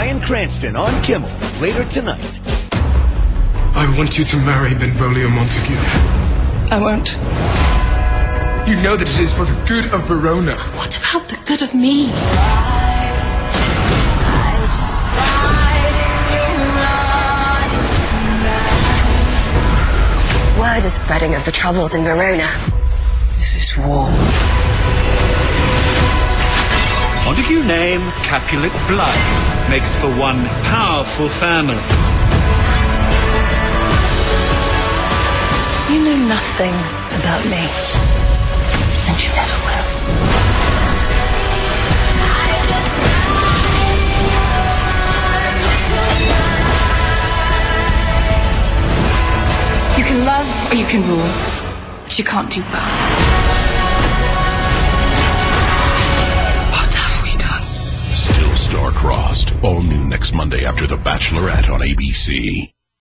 Bryan Cranston on Kimmel later tonight. I want you to marry Benvolio Montague. I won't. You know that it is for the good of Verona. What about the good of me? Word is spreading of the troubles in Verona. This is war. Montague name, Capulet blood, makes for one powerful family. You know nothing about me. And you never will. You can love or you can rule, but you can't do both. Star-crossed. All new next Monday after The Bachelorette on ABC.